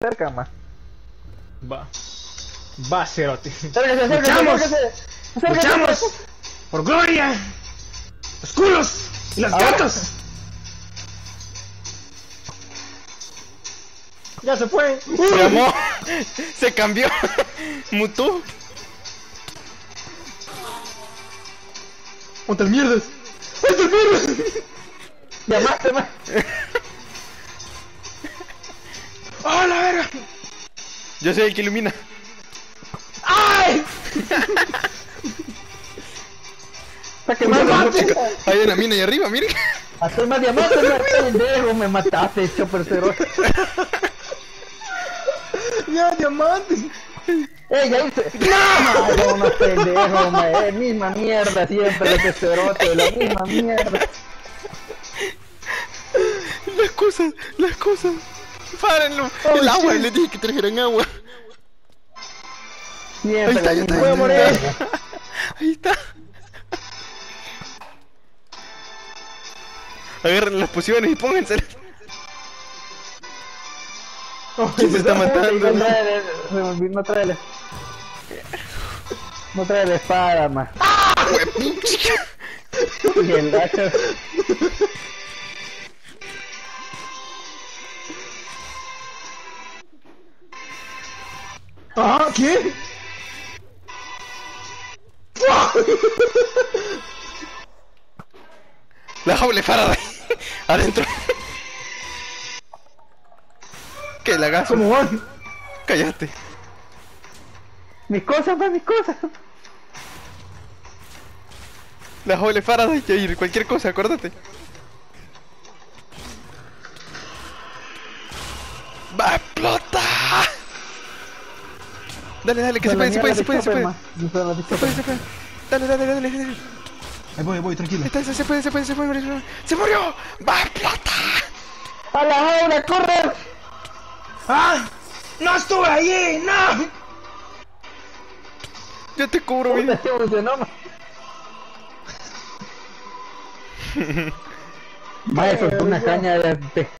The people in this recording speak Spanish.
cerca, ma. Va. Va, Cerote. ¡Luchamos! ¡Luchamos! ¡Por gloria! ¡Los culos! ¡Y los Ahora. gatos! Ya se fue. Se llamó. Se cambió. Mutó. ¡Otras mierdas! ¡Otras mierdas! Llamaste, ma. Yo soy el que ilumina. ¡Ay! Está quemando. Hay una mina ahí arriba, miren. Hacer más diamantes, ma. Pendejo, me mataste, Chopper Cero. ¡Ya, diamantes! ¡Eh, ya hice! ¡No! No, no, pendejo. Es misma mierda siempre, este cerote, la misma mierda. Las cosas, las cosas. Párenlo. el agua, les dije que trajeran agua. Siempre Ahí está, ya está, ya está. mierda. Ahí está. Agarren las pociones y pónganse. ¿Quién se está No matando? trae, se me olvidó, no trae la... No trae la espada, ma. Y el hacha. ¡Ah! ¿Qué? La jaula Faraday. Adentro. Que la gaso. ¿Cómo van? Cállate. Mis cosas, ma, mis cosas. La jaula Faraday, Jair. Cualquier cosa, acuérdate. ¡Va explotar! Dale, dale, que se puede, se puede, se puede, se puede. Se puede, se puede. Dale, dale, dale, dale. Ahí voy, voy, tranquilo. Está, se puede, se puede, se puede. se puede. ¡Se murió! ¡Va a explotar! ¡A la jaula, corre! ¡Ah! ¡No estuve allí! ¡No! Yo te cubro, vida. se funcionó, ma. Ma, eso es una caña de, de